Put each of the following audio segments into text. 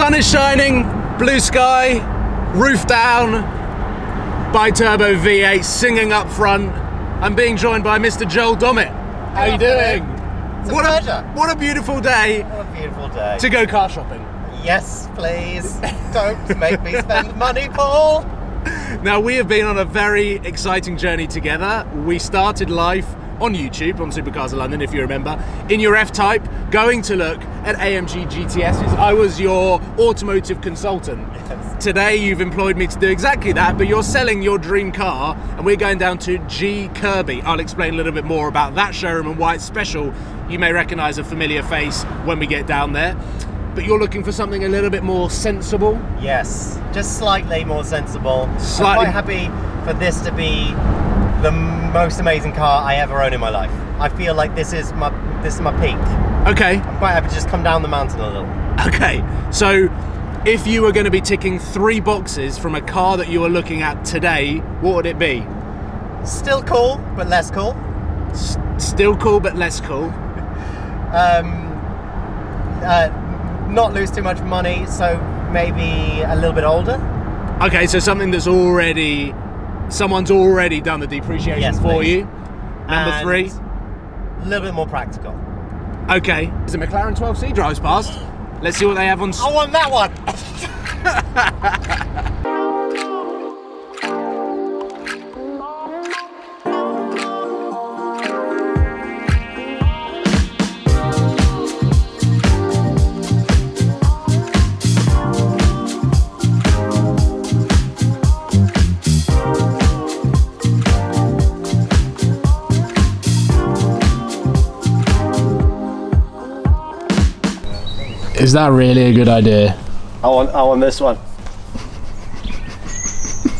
sun is shining, blue sky, roof down, bi-turbo V8 singing up front. I'm being joined by Mr. Joel Dommett. How are you doing? It's a what pleasure. what a beautiful day What a beautiful day. to go car shopping. yes, please. Don't make me spend money, Paul. Now we have been on a very exciting journey together. We started life on YouTube on Supercars of London, if you remember, in your F-Type, going to look at AMG GTSs. I was your automotive consultant. Yes. Today you've employed me to do exactly that, but you're selling your dream car, and we're going down to G Kirby. I'll explain a little bit more about that showroom and why it's special. You may recognise a familiar face when we get down there. But you're looking for something a little bit more sensible. Yes, just slightly more sensible. Slightly- I'm quite happy for this to be the most amazing car I ever own in my life. I feel like this is my this is my peak. Okay, I'm quite happy to just come down the mountain a little. Okay, so if you were going to be ticking three boxes from a car that you are looking at today, what would it be? Still cool, but less cool. S- still cool, but less cool. Um, uh, not lose too much money, so maybe a little bit older. Okay, so something that's already, someone's already done the depreciation Yes, for please. you. Number And three. A little bit more practical. Okay, is it McLaren 12C drives past? Let's see what they have on. I want that one. Is that really a good idea? I want, I want this one.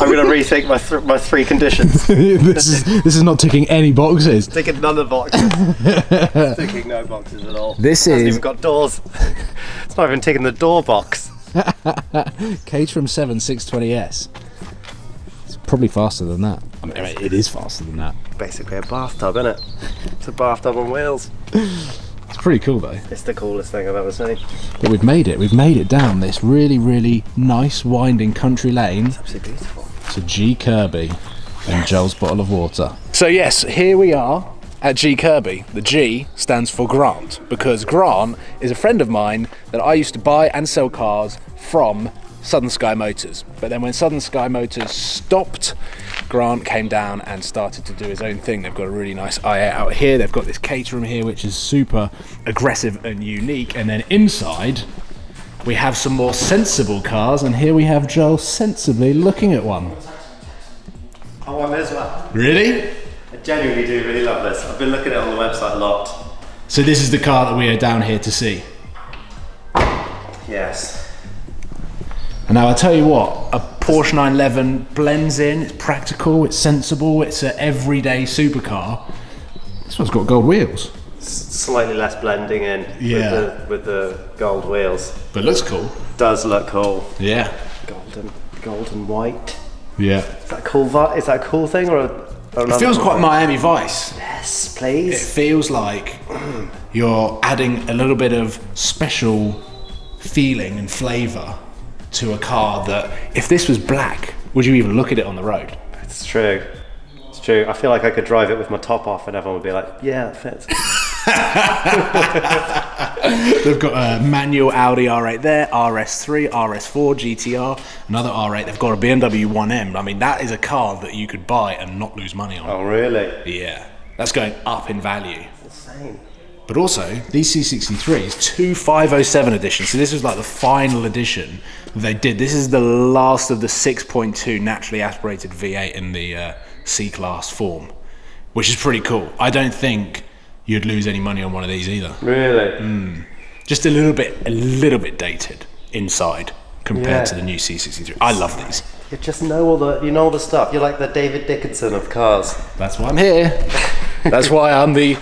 I'm gonna rethink my th- my three conditions. this is this is not ticking any boxes. Ticking none of the boxes. ticking no boxes at all. This It hasn't is even got doors. it's not even ticking the door box. Caterham 7 620S. It's probably faster than that. I mean, it is faster than that. Basically a bathtub, isn't it? It's a bathtub on wheels. It's pretty cool though. It's the coolest thing I've ever seen. But we've made it. We've made it down this really, really nice winding country lane Absolutely beautiful. to G Kirby and Joel's bottle of water. So yes, here we are at G Kirby. The G stands for Grant because Grant is a friend of mine that I used to buy and sell cars from Southern Sky Motors. But then when Southern Sky Motors stopped, Grant came down and started to do his own thing. They've got a really nice i8 out here. They've got this Caterham here, which is super aggressive and unique. And then inside, we have some more sensible cars. And here we have Joel sensibly looking at one. I want this one. Really? I genuinely do really love this. I've been looking at it on the website a lot. So this is the car that we are down here to see. Yes. And now I tell you what, a Porsche 911 blends in. It's practical. It's sensible. It's an everyday supercar. This one's got gold wheels, Slightly less blending in Yeah. with, the, with the gold wheels. but looks cool. Does look cool. Yeah. Golden, golden white. Yeah. Is that cool? Vi- is that a cool thing or? A, or It feels quite Miami Vice. Yes, please. It feels like you're adding a little bit of special feeling and flavour to a car that, if this was black, would you even look at it on the road? It's true. It's true. I feel like I could drive it with my top off, and everyone would be like, "Yeah, that fits." They've got a manual Audi R8 there, RS3, RS4, GTR, another R8. They've got a BMW 1M. I mean, that is a car that you could buy and not lose money on. oh, really? Yeah, that's going up in value. Insane. But also, these C63s, two 507 editions. So this was like the final edition they did. This is the last of the 6.2 naturally aspirated V8 in the uh, C-Class form, which is pretty cool. I don't think you'd lose any money on one of these either. Really? Just a little bit, a little bit dated inside compared Yeah. to the new C63. I love these. You just know all the, you know all the stuff. You're like the David Dickinson of cars. That's why I'm here. That's why I'm the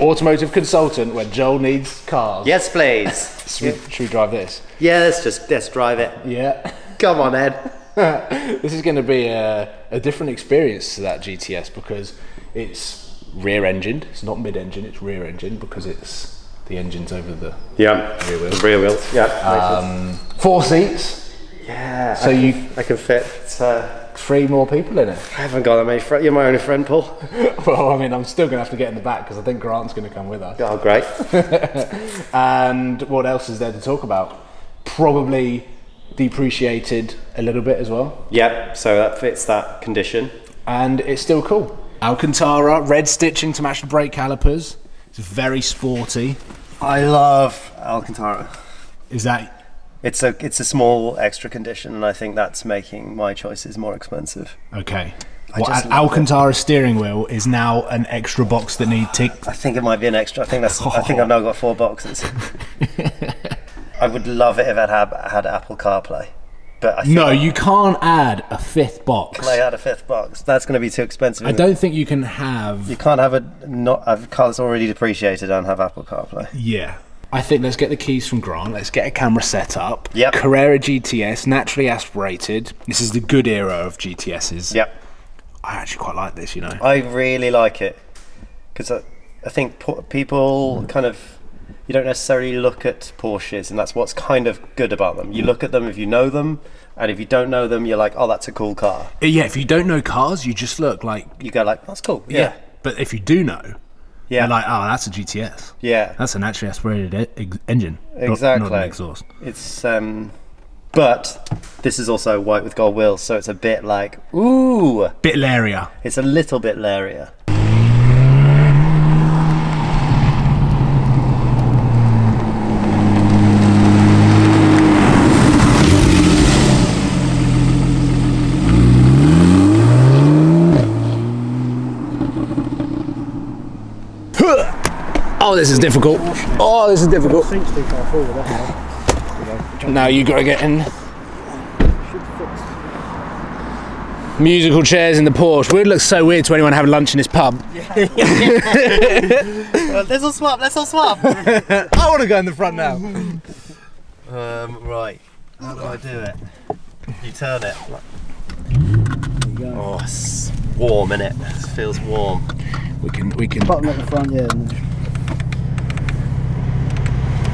automotive consultant when Joel needs cars. Yes, please. Should, we, should we drive this? yeah, let's just let's drive it. Yeah. Come on, Ed. this is going to be a, a different experience to that GTS because it's rear engined. It's not mid engine, it's rear engine because it's the engine's over the. Yeah. Rear wheels. Rear wheels. Yeah. Um, Four seats. Yeah. So I you- I can fit. Uh, Three more people in it. I haven't got that many friends. You're my only friend, Paul. Well, I mean, I'm still going to have to get in the back because I think Grant's going to come with us. Oh, great. And what else is there to talk about? Probably depreciated a little bit as well. yep. So that fits that condition. And it's still cool. Alcantara, red stitching to match the brake calipers. It's very sporty. I love Alcantara. Is that It's a it's a small extra condition, and I think that's making my choices more expensive. okay? I What, just an love Alcantara steering wheel is now an extra box that need ticked. I think it might be an extra. I think that's. I think I've now got four boxes. I would love it if it had had Apple CarPlay, but I No, you can't add a fifth box. I had a fifth box. That's going to be too expensive. I isn't it? don't think you can have. You can't have a not a car that's already depreciated and have Apple CarPlay. Yeah. I think let's get the keys from Grant. Let's get a camera set up. Yep. Carrera GTS, naturally aspirated. This is the good era of GTSs. Yep. I actually quite like this, you know. I really like it because I, I think people kind of you don't necessarily look at Porsches, and that's what's kind of good about them. You look at them if you know them, and if you don't know them, you're like, oh, that's a cool car. Yeah, if you don't know cars, you just look like. You go like, that's cool. Yeah. Yeah, But if you do know, yeah, you're like, oh, that's a GTS. yeah. That's a naturally aspirated e- engine. not- Not, Exactly. an exhaust. It's um, but this is also white with gold wheels, so it's a bit like, ooh, Bit Laria. it's a little bit Laria. Oh, this is difficult. Oh, this is difficult. Seat's too far forward, haven't Now you gotta get in. Musical chairs in the Porsche. Would look so weird to anyone having lunch in this pub. let's all swap. Let's all swap. I want to go in the front now. um, right. How do I do it? You turn it. Oh, it's warm, innit? It feels warm. We can, we can. Button at the front, yeah.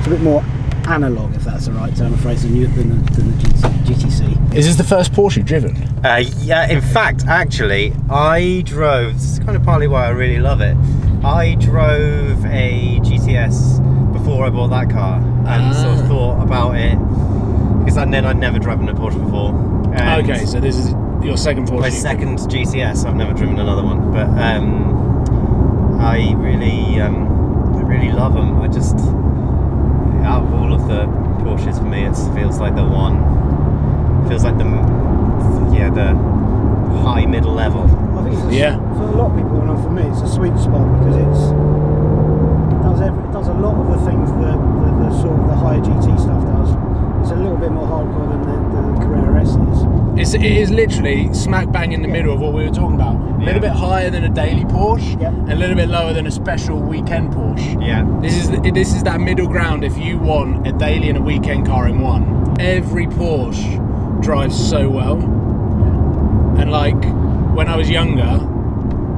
And then- It's a bit more analog, if that's the right term, of phrase, than, you, than, the, than the GTC. Is this the first Porsche you've driven? Uh, yeah, in fact, actually, I drove. This is kind of partly why I really love it. I drove a GTS before I bought that car, and sort of Ah. thought about it because and then I'd never driven a Porsche before. And Okay, so this is your second Porsche. my you've second GTS. I've never driven another one, but um, I really, um, I really love them. I just, out of all of the Porsches for me, it feels like the one. Feels like the, yeah, the high middle level. I think it's a, Yeah. for a lot of people, and for me, it's a sweet spot because it's it does every, it does a lot of the things that the, the sort of the higher GT stuff does. It's a little bit more hardcore than the, the Carrera S is. It's, it is literally smack bang in the middle of what we were talking about. A Yeah. little bit higher than a daily Porsche, Yep. and a little bit lower than a special weekend Porsche. Yeah. This is this is that middle ground. If you want a daily and a weekend car in one, every Porsche drives so well. And like when I was younger,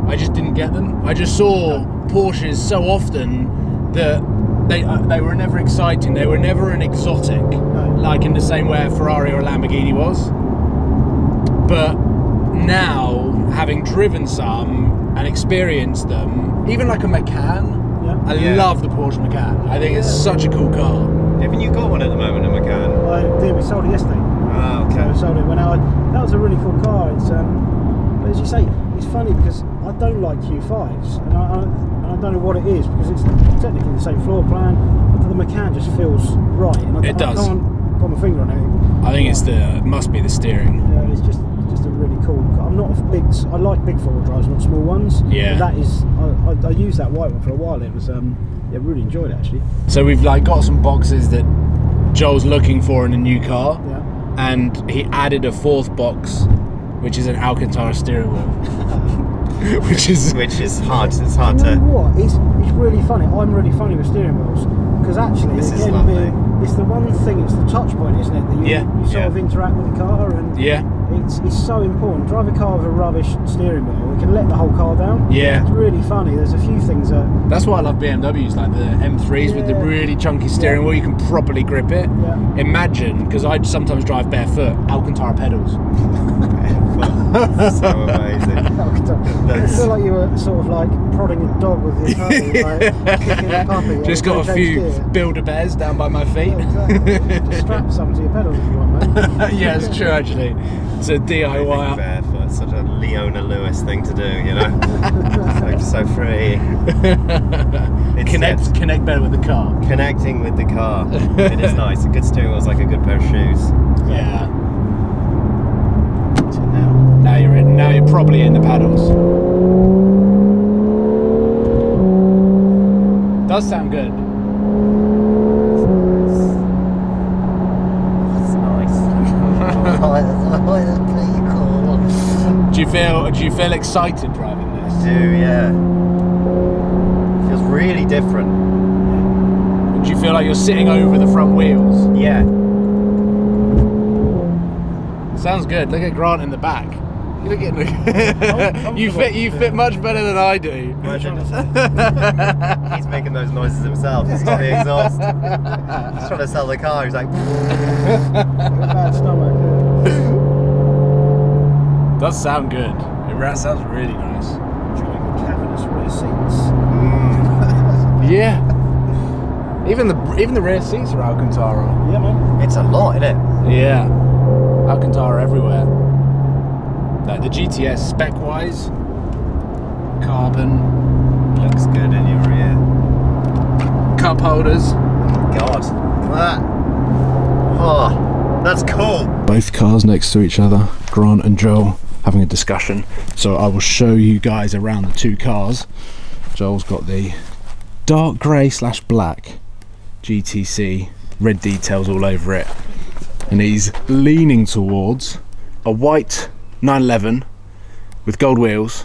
I just didn't get them. I just saw Porsches so often that they uh, they were never exciting. They were never an exotic, like in the same way a Ferrari or a Lamborghini was. But now, having driven some and experienced them, even like a Macan, Yeah. I Yeah. love the Porsche Macan. I think it's such a cool car. Haven't you got one at the moment, a Macan? I did. We sold it yesterday. Oh, So we sold it when I. That was a really cool car. It's um, but as you say, it's funny because I don't like Q5s, and I, I, and I don't know what it is because it's technically the same floor plan, but the Macan just feels right. And I, It does. I can't put my finger on it. I think it's the must be the steering. Yeah, it's just just a really cool. car. I'm not a big. I like big four wheel drives, not small ones. Yeah. But that is. I, I, I used that white one for a while. It was um. Yeah, really enjoyed it actually. So we've like got some boxes that Joel's looking for in a new car, Yeah. and he added a fourth box, which is an Alcantara steering wheel, which is Which is hard. It's hard You know to. what? It's, it's really funny. I'm really funny with steering wheels because actually, This again, lovely. being, it's the one thing. It's the touch point, isn't it? That you, Yeah, you sort yeah. of interact with the car, and Yeah. It's it's so important. Drive a car with a rubbish steering wheel, it can let the whole car down. Yeah. it's really funny. There's a few things that That's why I love BMWs, like the M3s with the really chunky steering Yeah. wheel. You can properly grip it. Yeah. Imagine, because I sometimes drive barefoot, Alcantara pedals. so amazing. I That's- feel like you were sort of like prodding a dog with your puppy, like kicking a puppy. Just got a few gear. Build-A-Bears down by my feet. Yeah, exactly. Just strap some to your pedals if you want, mate. yeah, it's true actually. It's a DIY. barefoot, such a Leona Lewis thing to do, you know? It's like so free. It's Connect, it's connect better with the car. connecting with the car. it is nice. A good steering wheel is like a good pair of shoes. Yeah. So now, Now you're in. Now you're probably in the paddles. Does sound good. It's nice. Do you feel? Do you feel excited driving this? do, yeah. Feels really different. Do you feel like you're sitting over the front wheels? Yeah. Sounds good. Look at Grant in the back. You look at comfortable. you fit. You fit much better than I do. He's making those noises himself. It's not the exhaust. He's trying to sell the car. He's like, bad stomach. Does sound good. It ra- sounds really nice. Enjoying the cavernous rear seats. mm, Yeah. Even the even the rear seats are Alcantara. Yeah, man. it's a lot, isn't it? Yeah. Alcantara everywhere. Like the GTS spec wise, carbon, Looks good in your rear. cup holders. Oh my god. That. Oh, that's cool. Both cars next to each other, Grant and Joel having a discussion. So I will show you guys around the two cars. Joel's got the dark grey slash black GTC, red details all over it. And he's leaning towards a white 911 with gold wheels.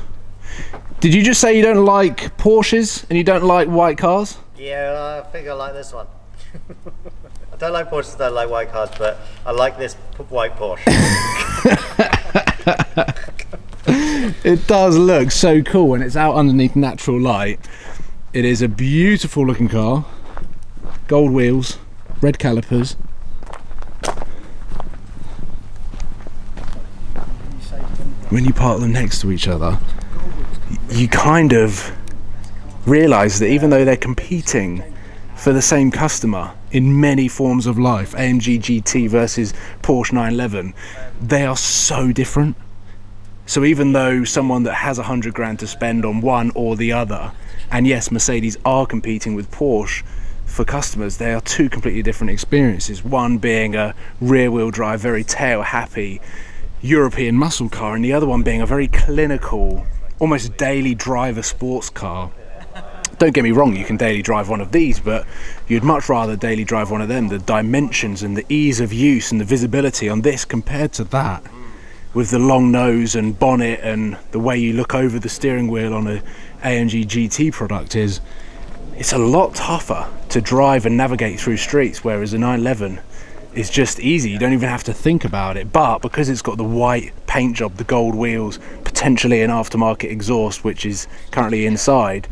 Did you just say you don't like Porsches and you don't like white cars? Yeah, I think I like this one. I don't like Porsches, I don't like white cars, but I like this white Porsche. It does look so cool when it's out underneath natural light. It is a beautiful looking car. Gold wheels, red calipers. When you park them next to each other, you kind of realize that even though they're competing for the same customer in many forms of life, AMG GT versus Porsche 911, they are so different. So even though someone that has a hundred grand to spend on one or the other, and yes, Mercedes are competing with Porsche for customers, they are two completely different experiences. One being a rear-wheel drive, very tail-happy European muscle car, and the other one being a very clinical, almost daily driver sports car. Don't get me wrong, you can daily drive one of these, but you'd much rather daily drive one of them. The dimensions and the ease of use and the visibility on this compared to that with the long nose and bonnet and the way you look over the steering wheel on a AMG GT product is it's a lot tougher to drive and navigate through streets whereas a 911 is just easy you don't even have to think about it but because it's got the white paint job the gold wheels potentially an aftermarket exhaust which is currently inside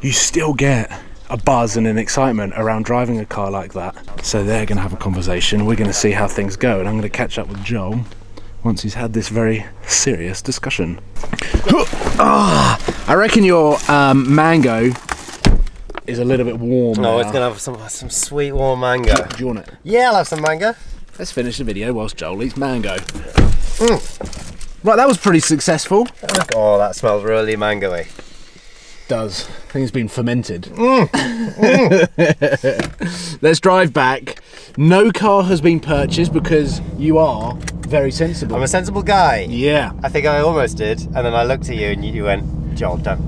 you still get a buzz and an excitement around driving a car like that so they're going to have a conversation we're going to see how things go and i'm going to catch up with joel once he's had this very serious discussion. Ah, I reckon your um, mango is a little bit warm. No, now. it's gonna have some some sweet warm mango. Do you want it? Yeah, I'll have some mango. Let's finish the video whilst Joel eats mango. Right, that was pretty successful. Oh, that smells really mangoey. Does. I think it's been fermented. Mm. Mm. Let's drive back. No car has been purchased because you are very sensible. I'm a sensible guy. yeah. I think I almost did, and then I looked at you and you, went, Joel, don't.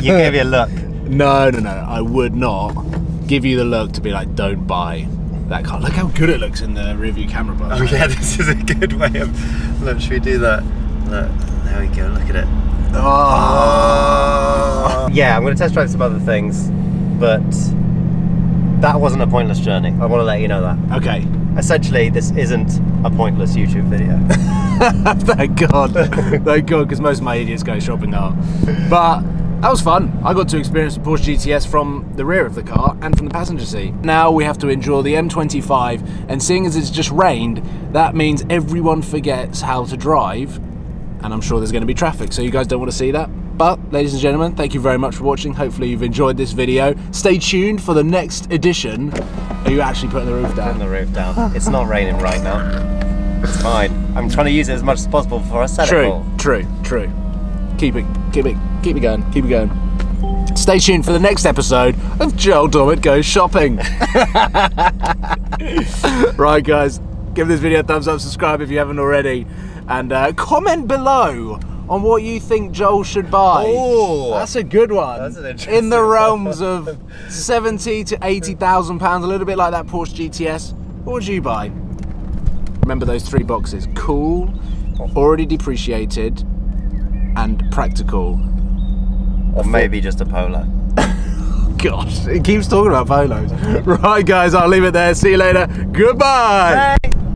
you gave me a look. No, no, no. I would not give you the look to be like, don't buy that car. Look how good it looks in the review camera, by Oh yeah, this is a good way of. Look, should we do that? Look, there we go. Look at it. Oh. Yeah, I'm going to test drive some other things, but that wasn't a pointless journey. I want to let you know that. Okay. Essentially, this isn't a pointless YouTube video. Thank God. Thank God, because most of my idiots go shopping now. But that was fun. I got to experience the Porsche GTS from the rear of the car and from the passenger seat. Now we have to endure the M25, and seeing as it's just rained, that means everyone forgets how to drive, and I'm sure there's going to be traffic, so you guys don't want to see that. But, ladies and gentlemen, thank you very much for watching. Hopefully you've enjoyed this video. Stay tuned for the next edition. Are you actually putting the roof down? Putting the roof down. It's not raining right now. It's fine. I'm trying to use it as much as possible before I set True, it all. true, true. Keep it, keep it, keep it going, keep it going. Stay tuned for the next episode of Joel Dommett Goes Shopping. right, guys, give this video a thumbs up, subscribe if you haven't already, and uh, comment below on what you think Joel should buy. Oh. that's a good one. That's an In the realms of seventy to eighty thousand pounds, a little bit like that Porsche GTS. What would you buy? Remember those three boxes: cool, already depreciated, and practical. Or maybe just a polo. Gosh, it keeps talking about polos. right, guys, I'll leave it there. See you later. Goodbye. Thanks.